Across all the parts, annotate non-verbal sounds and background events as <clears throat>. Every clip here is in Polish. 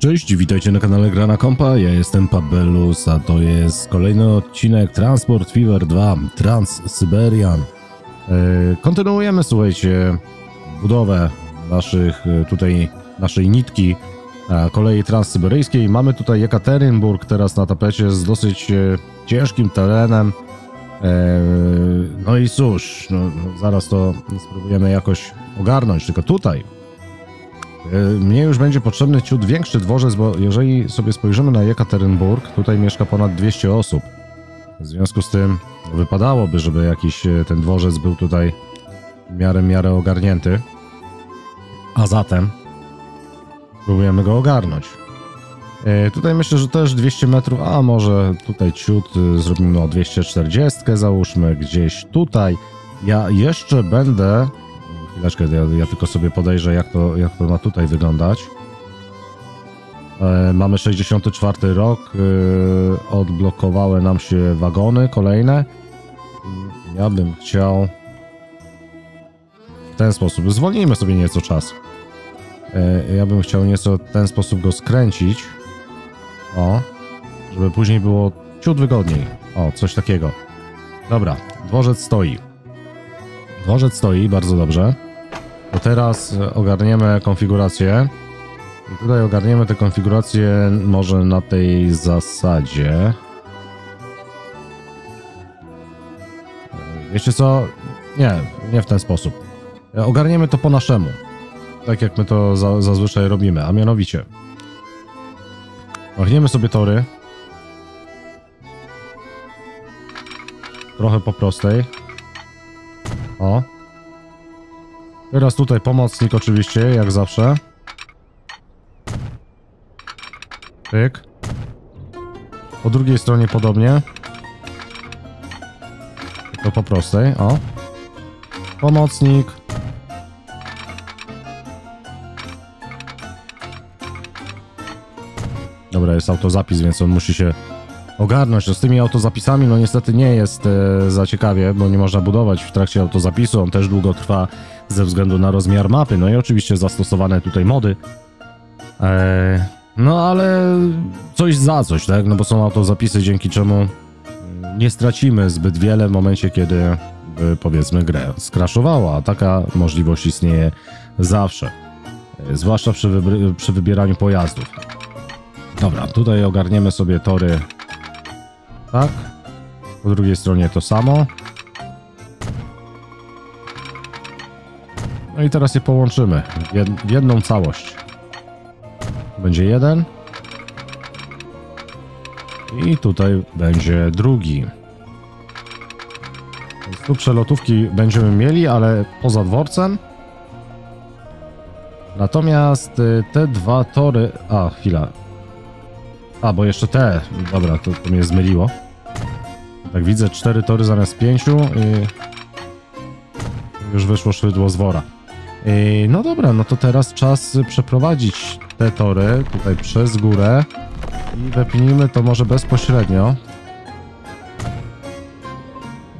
Cześć, witajcie na kanale Grana Kompa, ja jestem Pabelus, a to jest kolejny odcinek Transport Fever 2 Trans-Syberian. E, kontynuujemy, słuchajcie, budowę naszych, e, tutaj, naszej nitki kolei transsyberyjskiej. Mamy tutaj Jekaterynburg teraz na tapecie z dosyć e, ciężkim terenem. No i cóż, no, no, zaraz to spróbujemy jakoś ogarnąć, tylko tutaj Mnie już będzie potrzebny ciut większy dworzec, bo jeżeli sobie spojrzymy na Jekaterynburg, tutaj mieszka ponad 200 osób. W związku z tym wypadałoby, żeby jakiś e, ten dworzec był tutaj w miarę, miarę ogarnięty. A zatem próbujemy go ogarnąć. E, Tutaj myślę, że też 200 metrów, a może tutaj ciut e, zrobimy o 240, załóżmy gdzieś tutaj. Ja jeszcze będę Chwileczkę, ja, ja tylko sobie podejrzę, jak to, jak to ma tutaj wyglądać. E, mamy 64 rok, e, odblokowały nam się wagony kolejne. Ja bym chciał w ten sposób, zwolnijmy sobie nieco czas. E, ja bym chciał nieco w ten sposób go skręcić. O, żeby później było ciut wygodniej. O, coś takiego. Dobra, dworzec stoi. Dworzec stoi, bardzo dobrze. To teraz e, ogarniemy konfigurację. I tutaj ogarniemy tę konfigurację może na tej zasadzie. E, Wiecie co? Nie, nie w ten sposób. E, Ogarniemy to po naszemu. Tak jak my to za, zazwyczaj robimy, a mianowicie. Machniemy sobie tory. Trochę po prostej. O. Teraz tutaj pomocnik oczywiście, jak zawsze. Pyk. Po drugiej stronie podobnie. To po prostej, o. Pomocnik. Dobra, jest autozapis, więc on musi się ogarnąć. No z tymi autozapisami, no niestety nie jest e, za ciekawie, bo nie można budować w trakcie autozapisu. On też długo trwa ze względu na rozmiar mapy. No i oczywiście zastosowane tutaj mody. E, no ale coś za coś, tak? No bo są autozapisy, dzięki czemu nie stracimy zbyt wiele w momencie, kiedy by, powiedzmy grę skraszowała. A taka możliwość istnieje zawsze. E, zwłaszcza przy, wybry- przy wybieraniu pojazdów. Dobra, tutaj ogarniemy sobie tory tak. Po drugiej stronie to samo. No i teraz je połączymy w, jed w jedną całość. Będzie jeden. I tutaj będzie drugi. Więc tu przelotówki będziemy mieli, ale poza dworcem. Natomiast y, te dwa tory... A, chwila. A, bo jeszcze te. Dobra, to, to mnie zmyliło. Tak widzę, cztery tory zamiast pięciu i już wyszło szydło z wora. I no dobra, no to teraz czas przeprowadzić te tory tutaj przez górę i wepnijmy to może bezpośrednio.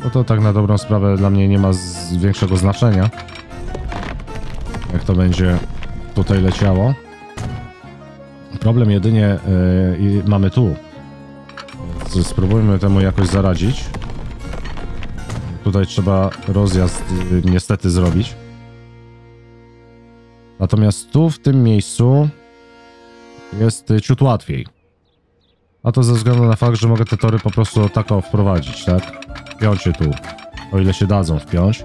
No to tak na dobrą sprawę dla mnie nie ma większego znaczenia. Jak to będzie tutaj leciało. Problem jedynie yy, mamy tu. Więc spróbujmy temu jakoś zaradzić. Tutaj trzeba rozjazd yy, niestety zrobić. Natomiast tu w tym miejscu jest ciut łatwiej. A to ze względu na fakt, że mogę te tory po prostu tak wprowadzić, tak? Wpiąć je tu, o ile się dadzą wpiąć.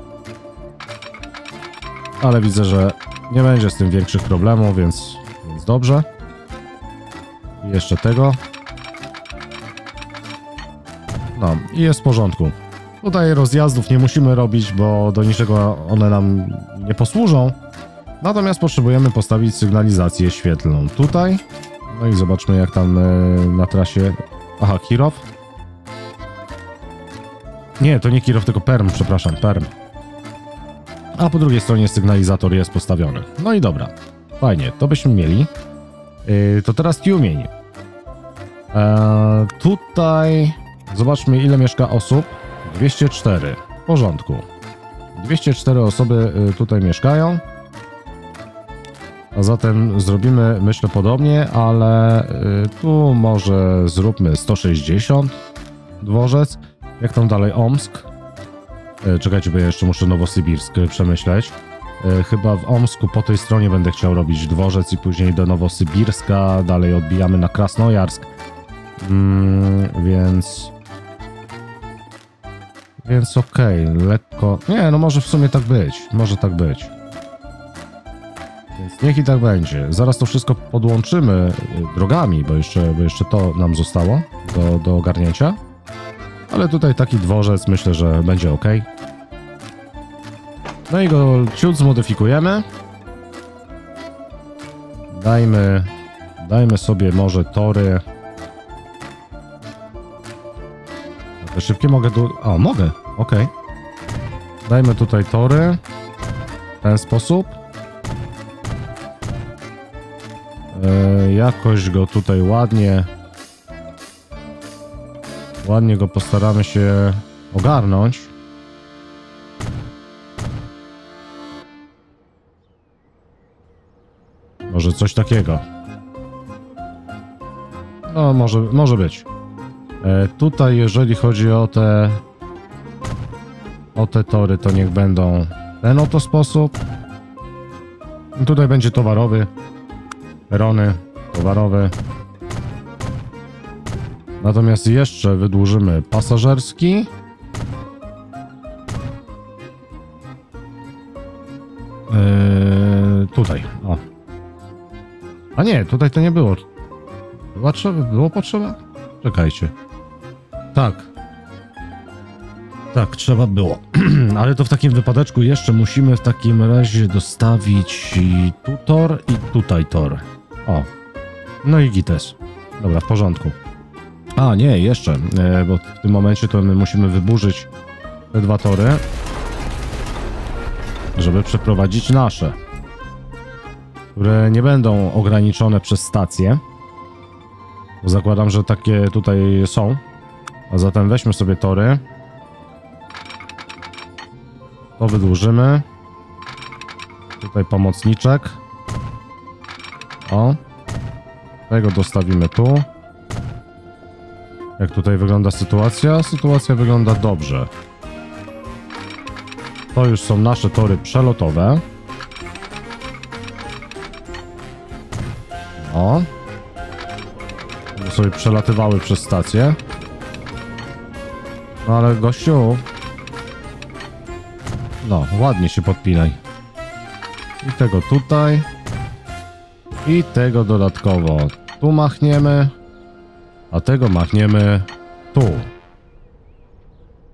Ale widzę, że nie będzie z tym większych problemów, więc, więc dobrze. I jeszcze tego. No, i jest w porządku. Tutaj rozjazdów nie musimy robić, bo do niczego one nam nie posłużą. Natomiast potrzebujemy postawić sygnalizację świetlną tutaj. No i zobaczmy jak tam e, na trasie... Aha, Kirow. Nie, to nie Kirow, tylko Perm, przepraszam, Perm. A po drugiej stronie sygnalizator jest postawiony. No i dobra. Fajnie, to byśmy mieli. Yy, to teraz Tiumień. Eee, tutaj zobaczmy ile mieszka osób. 204. W porządku. 204 osoby y, tutaj mieszkają. A zatem zrobimy, myślę, podobnie, ale y, tu może zróbmy 160 dworzec. Jak tam dalej Omsk? Y, czekajcie, bo ja jeszcze muszę Nowosybirsk przemyśleć. Y, chyba w Omsku po tej stronie będę chciał robić dworzec i później do Nowosybirska. Dalej odbijamy na Krasnojarsk. Mm, więc... Więc okej, lekko... Nie, no może w sumie tak być. Może tak być. Więc niech i tak będzie. Zaraz to wszystko podłączymy y, drogami, bo jeszcze, bo jeszcze to nam zostało do, do ogarnięcia. Ale tutaj taki dworzec myślę, że będzie ok. No i go ciut zmodyfikujemy. Dajmy, dajmy sobie może tory. Te szybkie mogę tu... O, mogę, ok. Dajmy tutaj tory. W ten sposób. Jakoś go tutaj ładnie ładnie go postaramy się ogarnąć. Może coś takiego. No, może, może być. E, tutaj, jeżeli chodzi o te o te tory, to niech będą ten oto sposób. Tutaj będzie towarowy. Perony towarowe. Natomiast jeszcze wydłużymy pasażerski. Yy, tutaj, o. A nie, tutaj to nie było. Była trzeba, było potrzeba? Czekajcie. Tak. Tak, trzeba było. <clears throat> Ale to w takim wypadeczku jeszcze musimy w takim razie dostawić i tu tor i tutaj tor. O. No i gites. Dobra, w porządku. A, nie, jeszcze, e, bo w tym momencie to my musimy wyburzyć te dwa tory, żeby przeprowadzić nasze, które nie będą ograniczone przez stację. Bo zakładam, że takie tutaj są. A zatem weźmy sobie tory. To wydłużymy. Tutaj pomocniczek. O. Tego dostawimy tu. Jak tutaj wygląda sytuacja? Sytuacja wygląda dobrze. To już są nasze tory przelotowe. O. One sobie przelatywały przez stację. No ale gościu... No, ładnie się podpinaj. I tego tutaj. I tego dodatkowo tu machniemy. A tego machniemy tu.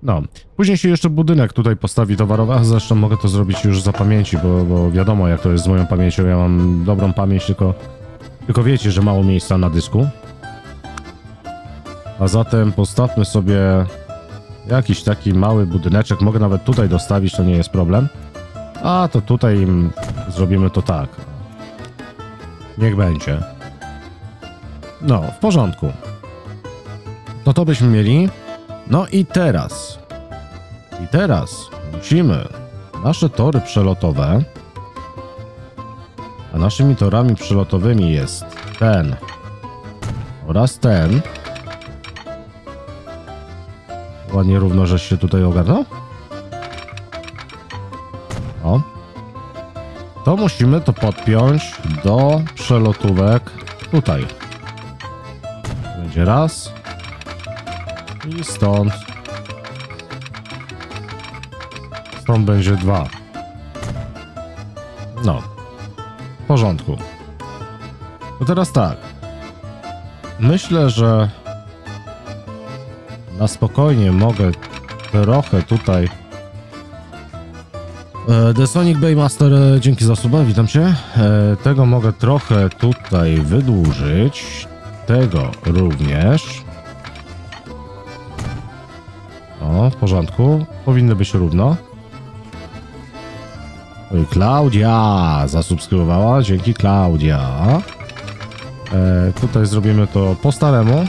No. Później się jeszcze budynek tutaj postawi towarowy, a zresztą mogę to zrobić już za pamięci, bo, bo wiadomo jak to jest z moją pamięcią. Ja mam dobrą pamięć, tylko, tylko wiecie, że mało miejsca na dysku. A zatem postawmy sobie jakiś taki mały budyneczek. Mogę nawet tutaj dostawić, to nie jest problem. A to tutaj zrobimy to tak. Niech będzie. No, w porządku. To to byśmy mieli. No i teraz. I teraz musimy nasze tory przelotowe. A naszymi torami przelotowymi jest ten oraz ten. Ładnie równo, żeś się tutaj ogarnął. O. To musimy to podpiąć do przelotówek tutaj. Będzie raz. I stąd. Stąd będzie dwa. No. W porządku. To teraz tak. Myślę, że na spokojnie mogę trochę tutaj. E, The Sonic Baymaster, e, dzięki za suba, witam cię. E, Tego mogę trochę tutaj wydłużyć. Tego również. O, w porządku. Powinny być równo. Klaudia zasubskrybowała. Dzięki, Klaudia. E, tutaj zrobimy to po staremu.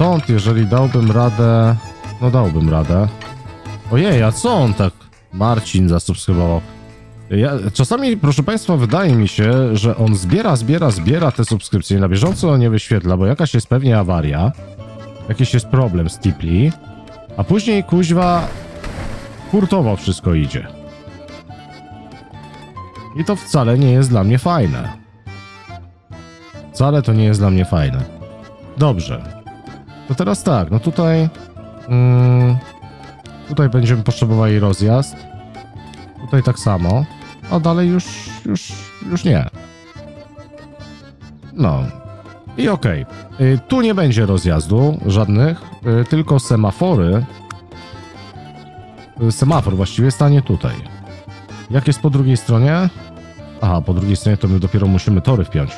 Stąd, jeżeli dałbym radę... No dałbym radę. Ojej, a co on tak... Marcin zasubskrybował. Ja, czasami, proszę Państwa, wydaje mi się, że on zbiera, zbiera, zbiera te subskrypcje na bieżąco nie wyświetla, bo jakaś jest pewnie awaria, jakiś jest problem z Tipli, a później kuźwa hurtowo wszystko idzie. I to wcale nie jest dla mnie fajne. Wcale to nie jest dla mnie fajne. Dobrze. To teraz tak, no tutaj... Mm, tutaj będziemy potrzebowali rozjazd. Tutaj tak samo. A dalej już, już, już nie. No. I okej. Y, Tu nie będzie rozjazdu żadnych, y, tylko semafory. Y, Semafor właściwie stanie tutaj. Jak jest po drugiej stronie? Aha, po drugiej stronie to my dopiero musimy tory wpiąć.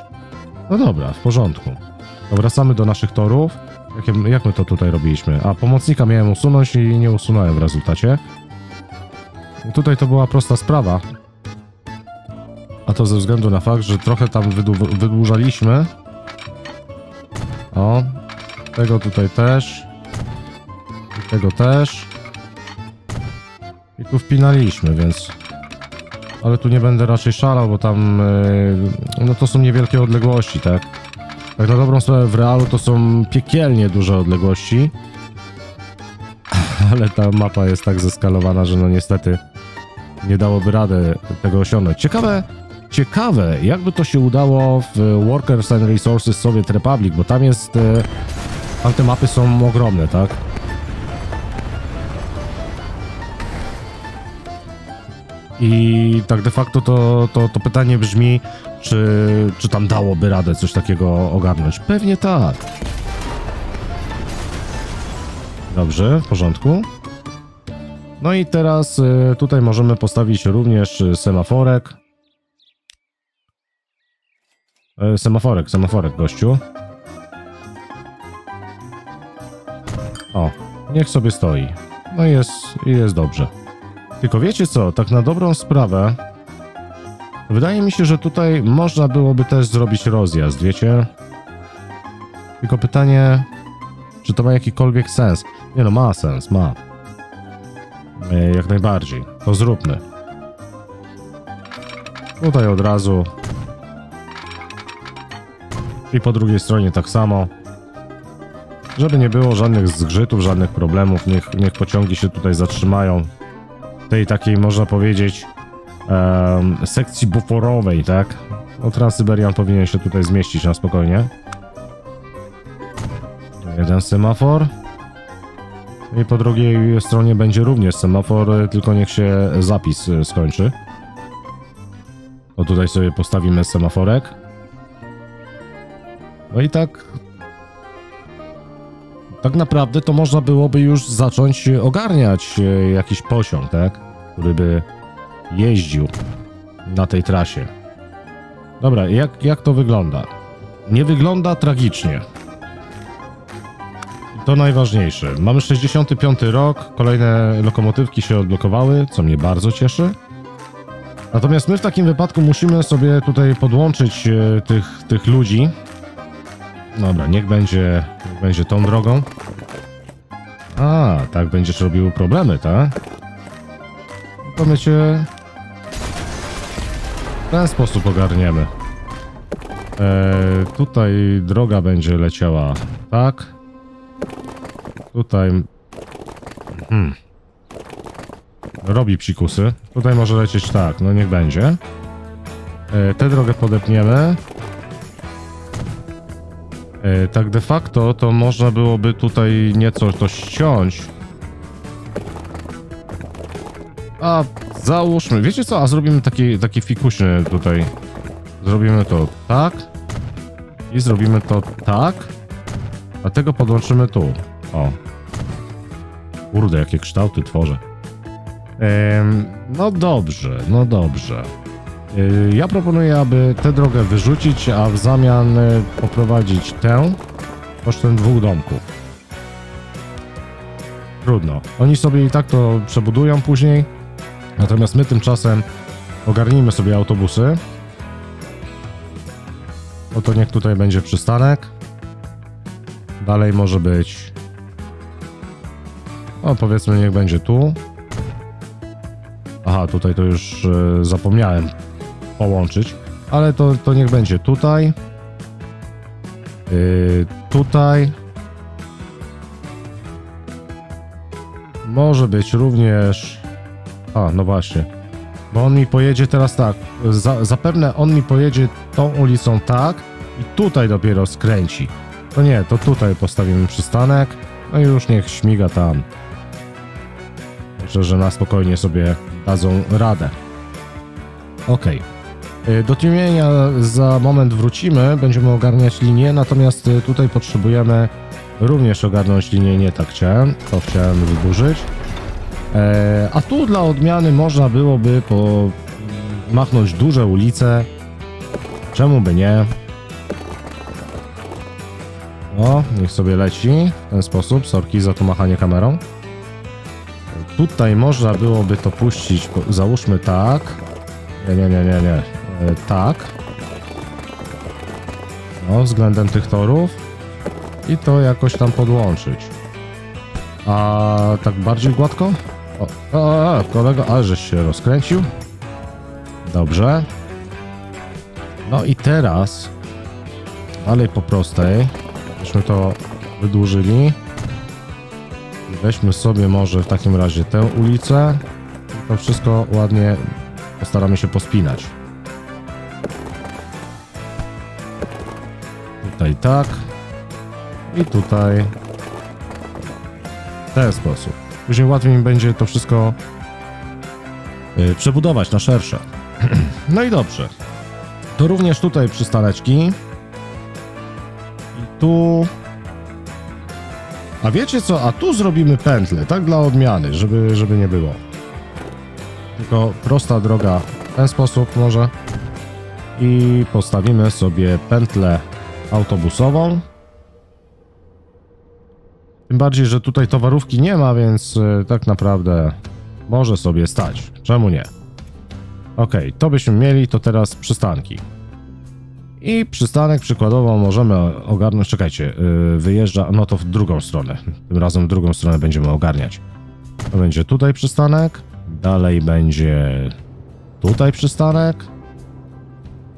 No dobra, w porządku. Wracamy do naszych torów. Jak, jak my to tutaj robiliśmy? A, pomocnika miałem usunąć i nie usunąłem w rezultacie. Tutaj to była prosta sprawa. A to ze względu na fakt, że trochę tam wydłu- wydłużaliśmy. O, tego tutaj też. I tego też. I tu wpinaliśmy, więc... Ale tu nie będę raczej szalał, bo tam... Yy, no to są niewielkie odległości, tak? Tak na dobrą sprawę w realu to są piekielnie duże odległości. <laughs> Ale ta mapa jest tak zeskalowana, że no niestety nie dałoby rady tego osiągnąć. Ciekawe, ciekawe, jakby to się udało w Workers and Resources Soviet Republic, bo tam jest... E, tam te mapy są ogromne, tak? I tak de facto to, to, to pytanie brzmi, czy, czy tam dałoby radę coś takiego ogarnąć? Pewnie tak. Dobrze, w porządku. No i teraz y, tutaj możemy postawić również y, semaforek. E, Semaforek, semaforek, gościu. O, niech sobie stoi. No jest, jest dobrze. Tylko wiecie co, tak na dobrą sprawę, wydaje mi się, że tutaj można byłoby też zrobić rozjazd, wiecie? Tylko pytanie, czy to ma jakikolwiek sens? Nie no, ma sens, ma. E, Jak najbardziej. To zróbmy. Tutaj od razu. I po drugiej stronie tak samo. Żeby nie było żadnych zgrzytów, żadnych problemów, niech, niech pociągi się tutaj zatrzymają. Tej takiej, można powiedzieć, em, sekcji buforowej, tak? No, Transsyberian powinien się tutaj zmieścić na spokojnie. Jeden semafor. I po drugiej stronie będzie również semafor, tylko niech się zapis y, skończy. To tutaj sobie postawimy semaforek. No i tak. Tak naprawdę to można byłoby już zacząć ogarniać y, jakiś pociąg, tak? Który by jeździł na tej trasie. Dobra, jak, jak to wygląda? Nie wygląda tragicznie. To najważniejsze. Mamy 65 rok, kolejne lokomotywki się odblokowały, co mnie bardzo cieszy. Natomiast my w takim wypadku musimy sobie tutaj podłączyć e, tych, tych ludzi. Dobra, niech będzie, niech będzie tą drogą. A, tak będziesz robił problemy, tak? To my cię ten sposób ogarniemy. E, tutaj droga będzie leciała tak. Tutaj. Hmm. Robi psikusy. Tutaj może lecieć tak, no niech będzie. E, tę drogę podepniemy. E, tak de facto to można byłoby tutaj nieco to ściąć. A załóżmy, wiecie co, a zrobimy taki, taki fikuśny tutaj. Zrobimy to tak. I zrobimy to tak. A tego podłączymy tu. O. Kurde, jakie kształty tworzę. Em, no dobrze, no dobrze. Y, Ja proponuję, aby tę drogę wyrzucić, a w zamian y, poprowadzić tę kosztem dwóch domków. Trudno. Oni sobie i tak to przebudują później. Natomiast my tymczasem ogarnijmy sobie autobusy. Oto niech tutaj będzie przystanek. Dalej może być. O, powiedzmy, niech będzie tu. Aha, tutaj to już e, zapomniałem połączyć, ale to, to niech będzie tutaj. Yy, tutaj. Może być również. A, no właśnie. Bo on mi pojedzie teraz tak. Za, zapewne on mi pojedzie tą ulicą tak i tutaj dopiero skręci. To nie, to tutaj postawimy przystanek. No i już niech śmiga tam. Myślę, że na spokojnie sobie dadzą radę. Y, Do tłumienia za moment wrócimy, będziemy ogarniać linię, natomiast y, tutaj potrzebujemy również ogarnąć linię, nie tak chciałem, to chciałem wyburzyć. E, a tu dla odmiany można byłoby po machnąć duże ulice. Czemu by nie? O, niech sobie leci w ten sposób. Sorki za to machanie kamerą. Tutaj można byłoby to puścić, załóżmy tak. Nie, nie, nie, nie, nie. E, tak. No, względem tych torów. I to jakoś tam podłączyć. A tak bardziej gładko? O, o, o kolega, ale żeś się rozkręcił. Dobrze. No i teraz dalej po prostej. Byśmy to wydłużyli. Weźmy sobie może w takim razie tę ulicę. To wszystko ładnie postaramy się pospinać. Tutaj tak. I tutaj w ten sposób. Później łatwiej mi będzie to wszystko y, przebudować na szersze. <clears throat> no i dobrze. To również tutaj przystaneczki. I tu... A wiecie co? A tu zrobimy pętlę, tak dla odmiany, żeby, żeby nie było. Tylko prosta droga w ten sposób może. I postawimy sobie pętlę autobusową. Tym bardziej, że tutaj towarówki nie ma, więc y, tak naprawdę może sobie stać. Czemu nie? Ok, to byśmy mieli, to teraz przystanki. I przystanek przykładowo możemy ogarnąć. Czekajcie, yy, wyjeżdża. No to w drugą stronę. Tym razem w drugą stronę będziemy ogarniać. To będzie tutaj przystanek. Dalej będzie tutaj przystanek.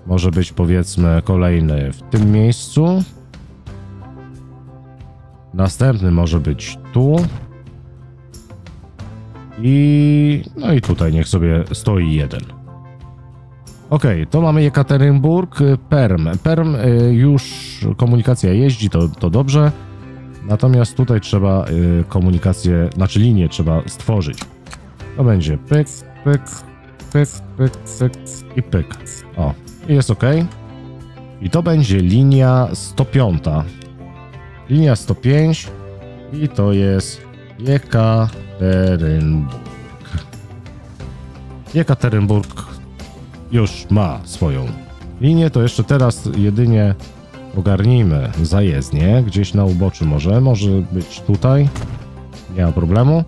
Może być powiedzmy kolejny w tym miejscu. Następny może być tu. I no i tutaj niech sobie stoi jeden. Okej, to mamy Jekaterynburg, y, Perm. Perm y, już komunikacja jeździ, to, to dobrze. Natomiast tutaj trzeba y, komunikację, znaczy linię trzeba stworzyć. To będzie pyk, pyk, pyk, pyk, pyk i pyk. O, jest ok. I to będzie linia 105. Linia 105 i to jest Jekaterynburg. Jekaterynburg już ma swoją linię, to jeszcze teraz jedynie ogarnijmy zajezdnię, gdzieś na uboczu może, może być tutaj, nie ma problemu.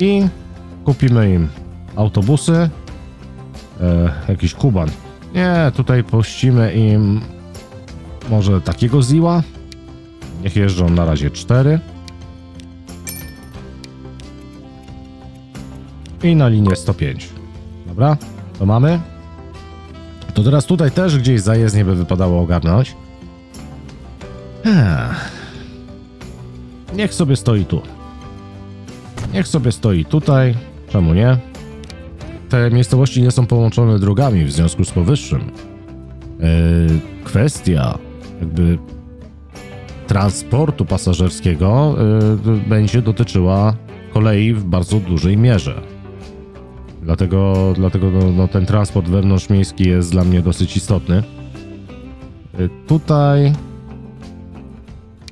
I kupimy im autobusy, e, jakiś kuban. Nie, tutaj puścimy im może takiego ziła. Niech jeżdżą na razie cztery. I na linię 105. Dobra, to mamy. To teraz tutaj też gdzieś zajezdnie by wypadało ogarnąć. Ech. Niech sobie stoi tu. Niech sobie stoi tutaj. Czemu nie? Te miejscowości nie są połączone drogami w związku z powyższym. Yy, kwestia jakby transportu pasażerskiego yy, będzie dotyczyła kolei w bardzo dużej mierze. Dlatego, dlatego no, no, ten transport wewnątrzmiejski jest dla mnie dosyć istotny. Y, Tutaj.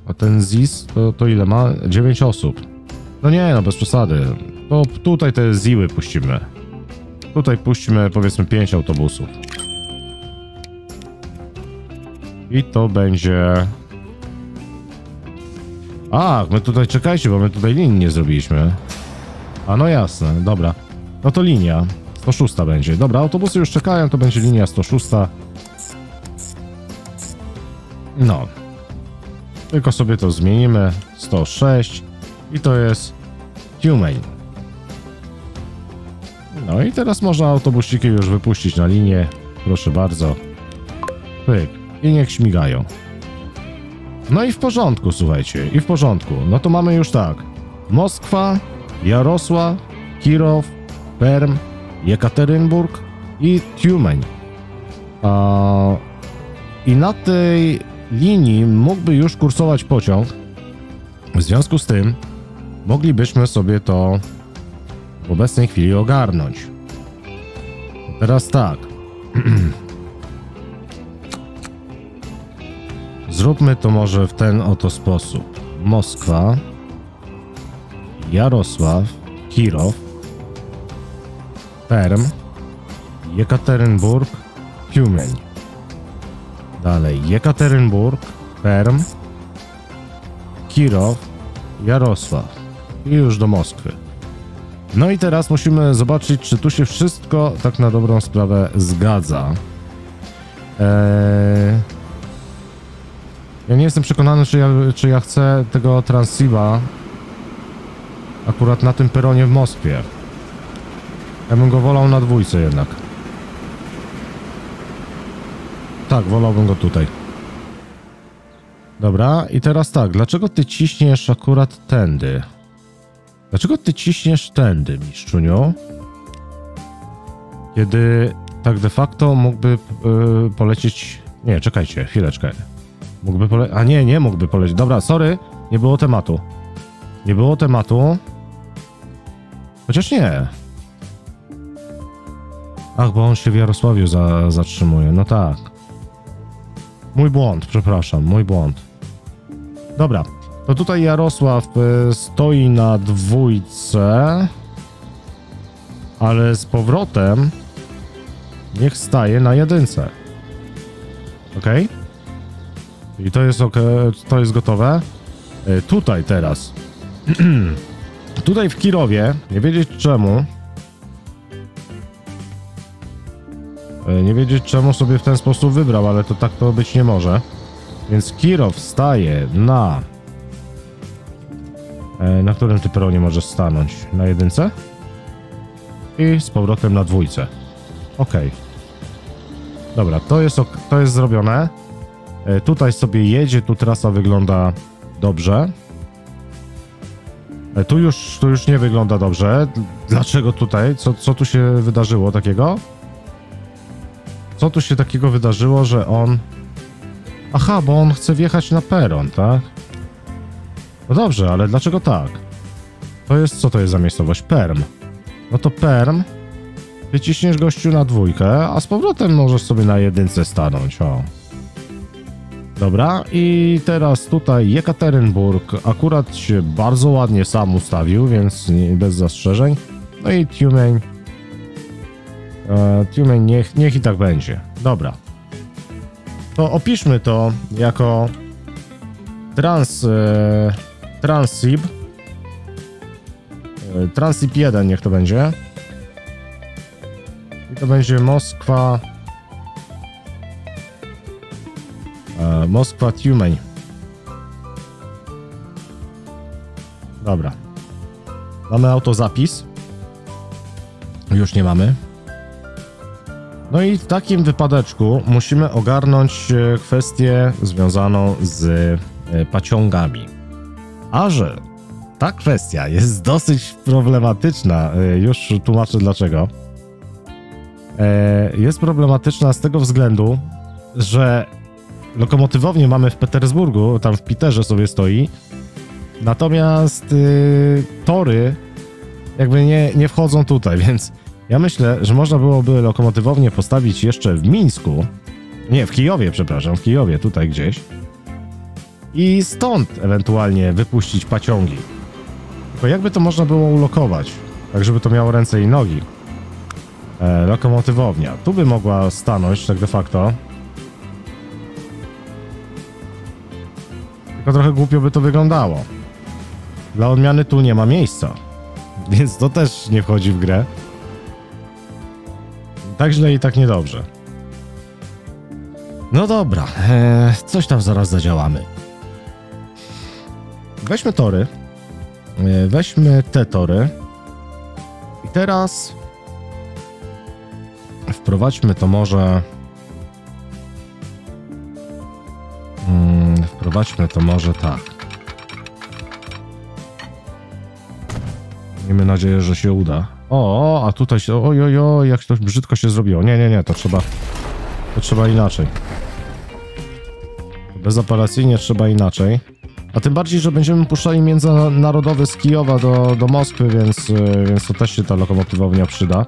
A ten ZIS to, to ile ma? 9 osób. No nie, no bez przesady. To tutaj te ZIły puścimy. Tutaj puścimy powiedzmy 5 autobusów. I to będzie. A, my tutaj czekajcie, bo my tutaj linii nie zrobiliśmy. A no jasne, dobra. No to linia 106 będzie. Dobra, autobusy już czekają, to będzie linia 106. No. Tylko sobie to zmienimy. 106. I to jest Humane. No i teraz można autobusiki już wypuścić na linię. Proszę bardzo. Pyk. I niech śmigają. No i w porządku, słuchajcie, i w porządku. No to mamy już tak. Moskwa, Jarosław, Kirow, Perm, Jekaterynburg i Tiumeń. A, I na tej linii mógłby już kursować pociąg. W związku z tym moglibyśmy sobie to w obecnej chwili ogarnąć. Teraz tak. <clears throat> Zróbmy to może w ten oto sposób. Moskwa, Jarosław, Kirow, Perm, Jekaterynburg, Tiumeń. Dalej Jekaterynburg, Perm, Kirow, Jarosław i już do Moskwy. No i teraz musimy zobaczyć, czy tu się wszystko tak na dobrą sprawę zgadza. Eee... Ja nie jestem przekonany, czy ja, czy ja chcę tego Transiba akurat na tym peronie w Moskwie. Ja bym go wolał na dwójce jednak. Tak, wolałbym go tutaj. Dobra, i teraz tak, dlaczego ty ciśniesz akurat tędy? Dlaczego ty ciśniesz tędy, mistrzuniu? Kiedy tak de facto mógłby yy, polecieć... Nie, czekajcie, chwileczkę. Mógłby polecieć... A nie, nie mógłby polecieć. Dobra, sorry, nie było tematu. Nie było tematu. Chociaż nie. Ach, bo on się w Jarosławiu za, zatrzymuje. No tak. Mój błąd, przepraszam, mój błąd. Dobra, to tutaj Jarosław y, stoi na dwójce, ale z powrotem niech staje na jedynce. Ok? I to jest ok, to jest gotowe. Y, tutaj teraz. <clears throat> tutaj w Kirowie, nie wiedzieć czemu, y, nie wiedzieć czemu sobie w ten sposób wybrał, ale to tak to być nie może. Więc Kirow staje na E, na którym ty peronie możesz stanąć? Na jedynce? I z powrotem na dwójce. Ok. Dobra, to jest, to jest zrobione. E, tutaj sobie jedzie, tu trasa wygląda dobrze. E, tu już, tu już nie wygląda dobrze. Dlaczego tutaj? Co, co tu się wydarzyło takiego? Co tu się takiego wydarzyło, że on... Aha, bo on chce wjechać na peron, tak? No dobrze, ale dlaczego tak? To jest, co to jest za miejscowość? Perm. No to Perm, wyciśniesz gościu na dwójkę, a z powrotem możesz sobie na jedynce stanąć, o. Dobra, i teraz tutaj Jekaterynburg akurat się bardzo ładnie sam ustawił, więc bez zastrzeżeń. No i Tiumeń. E, niech, niech i tak będzie. Dobra. To opiszmy to jako trans... E, Transib. E, Transib 1 niech to będzie. I to będzie Moskwa... Moskwa Tiumeń. Dobra. Mamy autozapis. Już nie mamy. No i w takim wypadeczku musimy ogarnąć e, kwestię związaną z paciągami. A że ta kwestia jest <laughs> dosyć problematyczna, e, już tłumaczę dlaczego. E, jest problematyczna z tego względu, że lokomotywownie mamy w Petersburgu, tam w Piterze sobie stoi, natomiast y, tory jakby nie, nie wchodzą tutaj, <laughs> więc ja myślę, że można byłoby lokomotywownie postawić jeszcze w Mińsku, nie, w Kijowie, przepraszam, w Kijowie, tutaj gdzieś, i stąd ewentualnie wypuścić paciągi. Tylko jakby to można było ulokować, tak żeby to miało ręce i nogi. E, lokomotywownia. Tu by mogła stanąć tak de facto. Tylko trochę głupio by to wyglądało. Dla odmiany tu nie ma miejsca. <laughs> Więc to też nie wchodzi w grę. Tak źle i tak niedobrze. No dobra, e, coś tam zaraz zadziałamy. Weźmy tory. E, weźmy te tory. I teraz wprowadźmy to może... Wprowadźmy to może tak. Miejmy nadzieję, że się uda. O, a tutaj się... Oj, oj, oj, jak to brzydko się zrobiło. Nie, nie, nie, to trzeba... To trzeba inaczej. Bezapelacyjnie trzeba inaczej. A tym bardziej, że będziemy puszczali międzynarodowy z Kijowa do, do Moskwy, więc, y, więc to też się ta lokomotywownia przyda.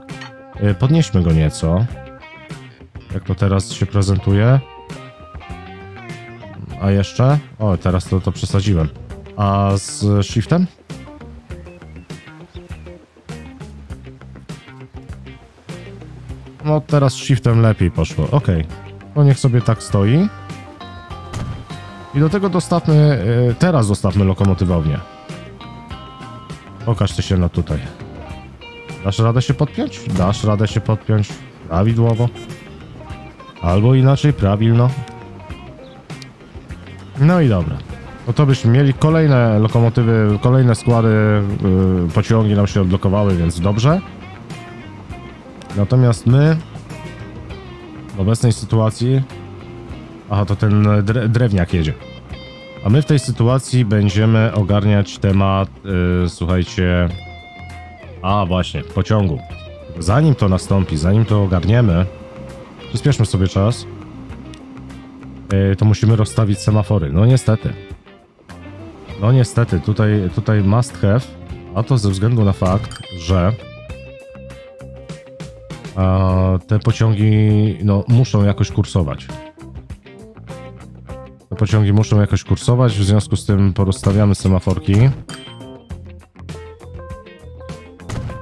Y, Podnieśmy go nieco. Jak to teraz się prezentuje. A jeszcze? O, teraz to, to przesadziłem. A z shiftem? No teraz shiftem lepiej poszło. Ok. To niech sobie tak stoi. I do tego dostawmy, y, teraz dostawmy lokomotywownię. Pokaż ty się na tutaj. Dasz radę się podpiąć? Dasz radę się podpiąć prawidłowo. Albo inaczej, prawilno. No i dobra. No to byśmy mieli kolejne lokomotywy, kolejne składy, yy, pociągi nam się odblokowały, więc dobrze. Natomiast my w obecnej sytuacji Aha, to ten dre drewniak jedzie. A my w tej sytuacji będziemy ogarniać temat, yy, słuchajcie... A, właśnie, pociągu. Zanim to nastąpi, zanim to ogarniemy, przyspieszmy sobie czas, to musimy rozstawić semafory. No niestety. No niestety, tutaj, tutaj must have, a to ze względu na fakt, że te pociągi no, muszą jakoś kursować. Te pociągi muszą jakoś kursować, w związku z tym porozstawiamy semaforki.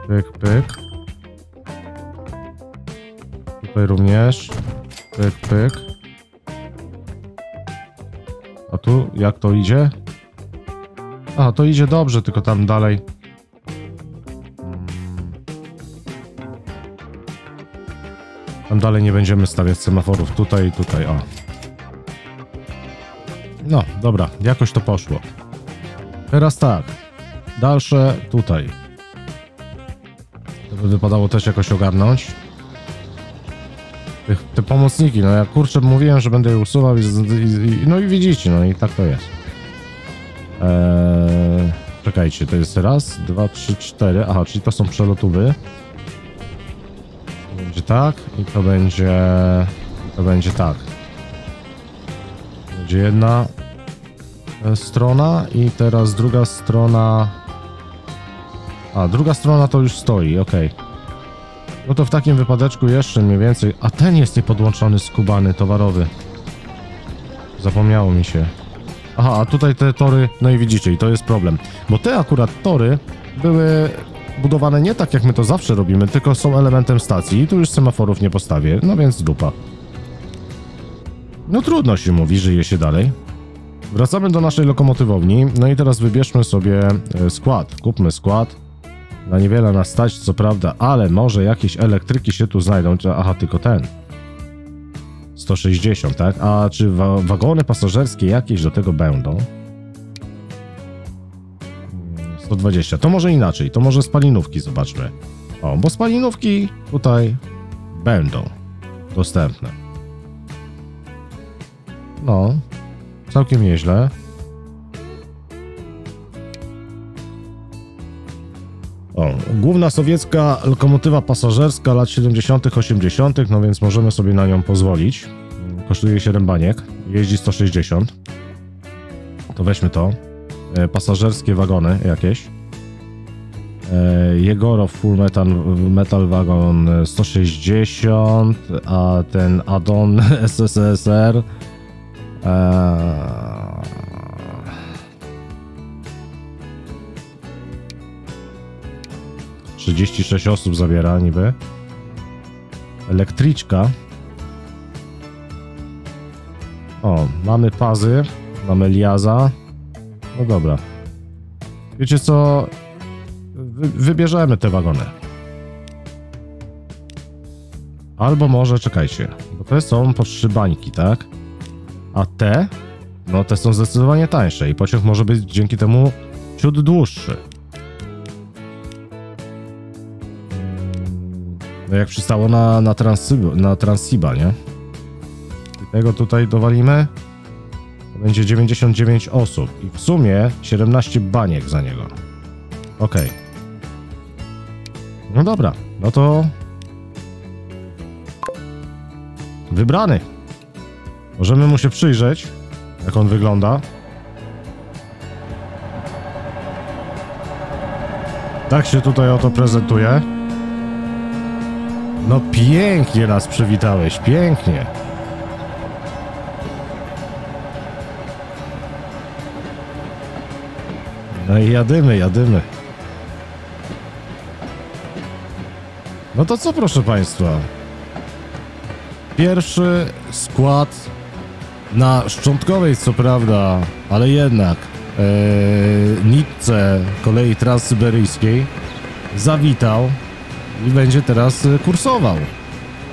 Pyk, pyk. Tutaj również. Pyk, pyk. Tu jak to idzie? A, to idzie dobrze, tylko tam dalej. Mm. Tam dalej nie będziemy stawiać semaforów. Tutaj i tutaj, o. No, dobra, jakoś to poszło. Teraz tak. Dalsze tutaj. To by wypadało też jakoś ogarnąć. Te, pomocniki, no ja kurczę mówiłem, że będę je usuwał i, i, no i widzicie, no i tak to jest. Eee, czekajcie, to jest raz, dwa, trzy, cztery. Aha, czyli to są przelotówy. To będzie tak i to będzie... To będzie tak. Będzie jedna strona i teraz druga strona... A, druga strona to już stoi, ok. No to w takim wypadeczku jeszcze mniej więcej... A ten jest niepodłączony skubany, towarowy. Zapomniało mi się. Aha, a tutaj te tory... No i widzicie, i to jest problem. Bo te akurat tory były budowane nie tak, jak my to zawsze robimy, tylko są elementem stacji i tu już semaforów nie postawię, no więc dupa. No trudno się mówi, żyje się dalej. Wracamy do naszej lokomotywowni, no i teraz wybierzmy sobie e, skład. Kupmy skład. Na niewiele nas stać, co prawda, ale może jakieś elektryki się tu znajdą. Aha, tylko ten. 160, tak? A czy wa wagony pasażerskie jakieś do tego będą? 120. To może inaczej, to może spalinówki zobaczmy. O, bo spalinówki tutaj będą dostępne. No, Całkiem nieźle. O, główna sowiecka lokomotywa pasażerska lat 70., 80., no więc możemy sobie na nią pozwolić. Kosztuje 7 baniek, jeździ 160. To weźmy to. E, pasażerskie wagony jakieś. E, Jegorow Full Metal, metal Wagon 160, a ten addon <laughs> SSSR Eee... 36 osób zabiera niby. Elektryczka. O, mamy pazy, mamy liaza. No dobra. Wiecie co? Wy, wybierzemy te wagony. Albo może, czekajcie, bo te są po trzy bańki, tak? A te? No te są zdecydowanie tańsze i pociąg może być dzięki temu ciut dłuższy. No jak przystało na, na, Transyb- na Transiba, nie? I tego tutaj dowalimy. To będzie 99 osób. I w sumie 17 baniek za niego. Okej. No dobra, no to... Wybrany. Możemy mu się przyjrzeć, jak on wygląda. Tak się tutaj oto prezentuje. No pięknie nas przywitałeś, pięknie. No i jadymy, jadymy. No to co proszę Państwa? Pierwszy skład na szczątkowej co prawda, ale jednak e, nitce kolei transsyberyjskiej zawitał i będzie teraz e, kursował.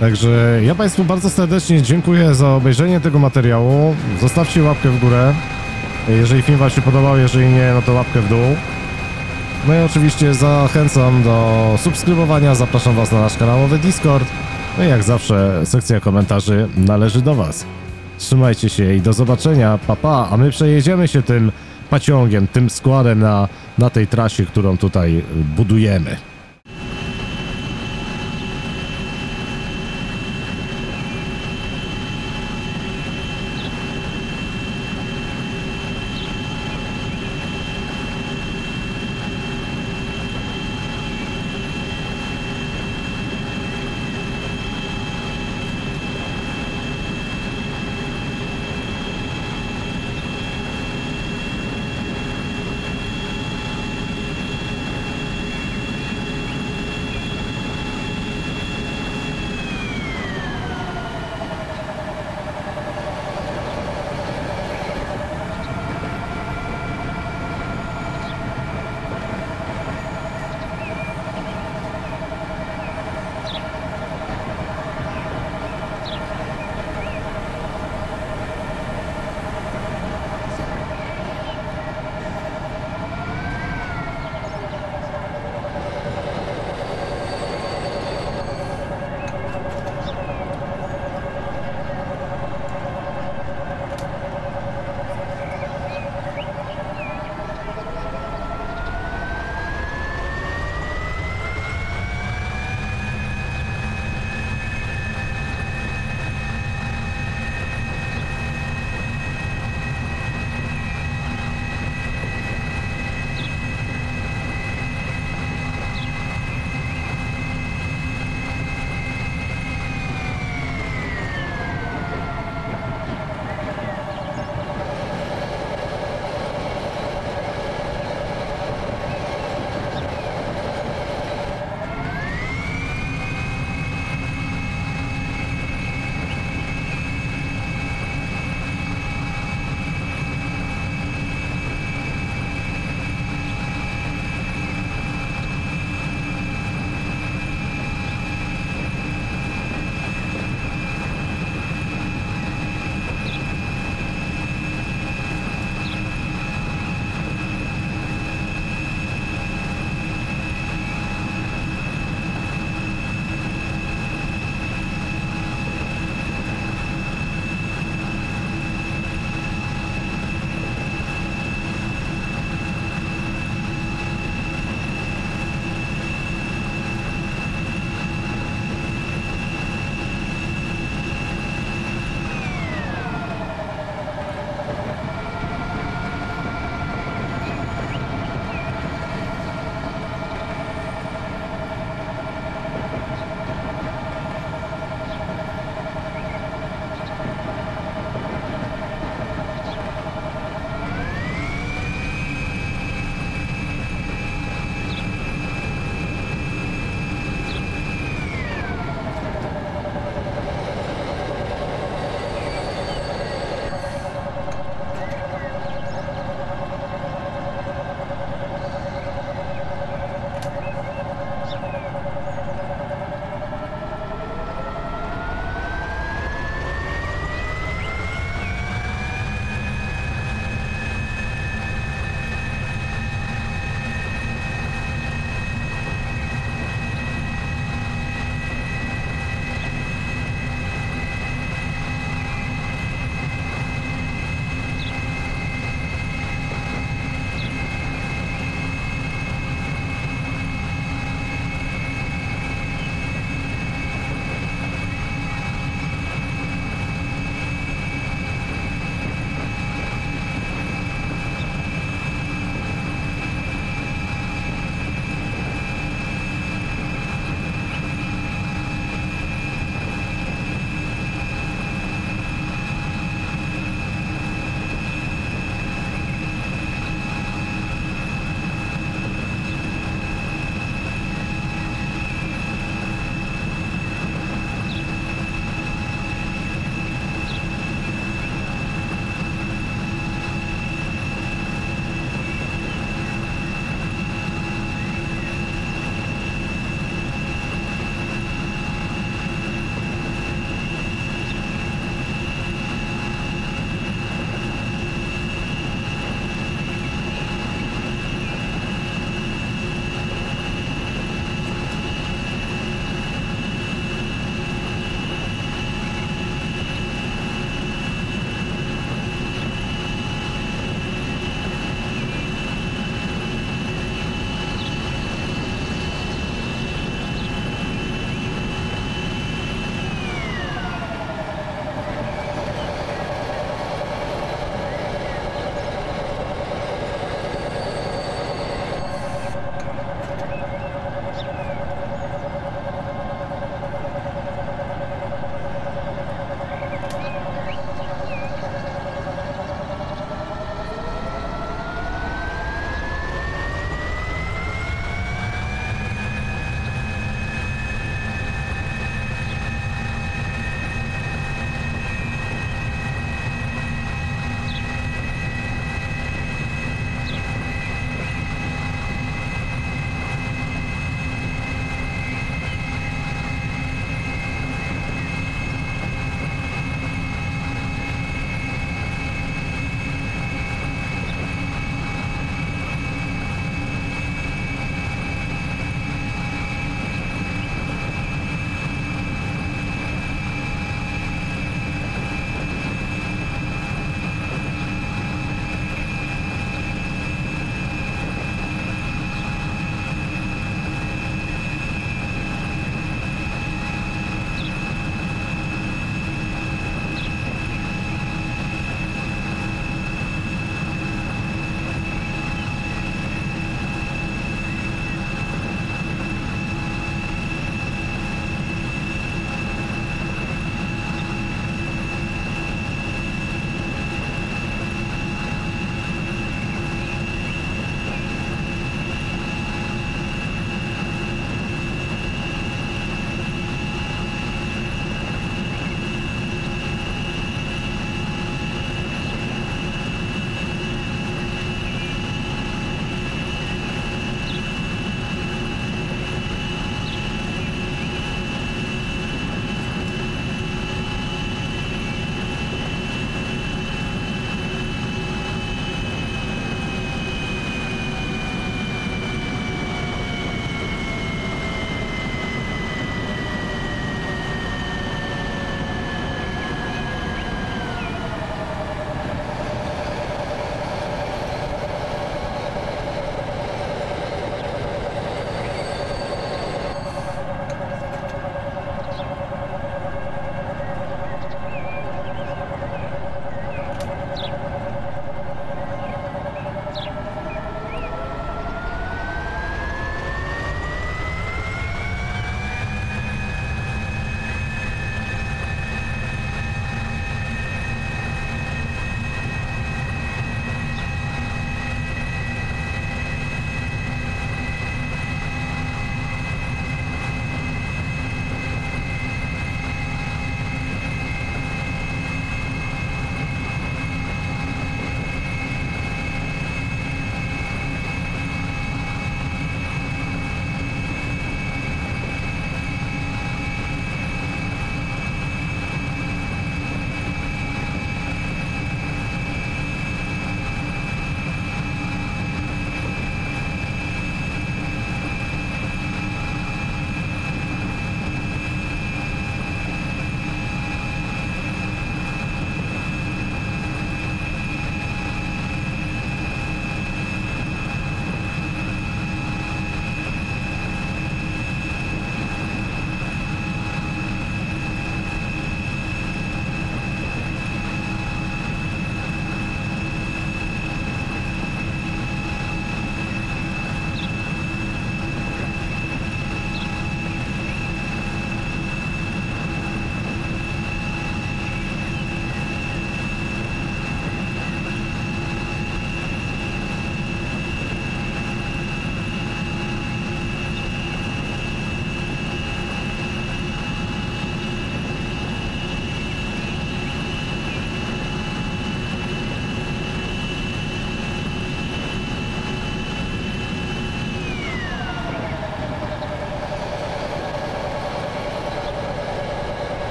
Także ja Państwu bardzo serdecznie dziękuję za obejrzenie tego materiału. Zostawcie łapkę w górę, jeżeli film Wam się podobał, jeżeli nie, no to łapkę w dół. No i oczywiście zachęcam do subskrybowania, zapraszam Was na nasz kanałowy Discord. No i jak zawsze sekcja komentarzy należy do Was. Trzymajcie się i do zobaczenia, papa, pa, a my przejedziemy się tym paciągiem, tym składem na, na tej trasie, którą tutaj budujemy.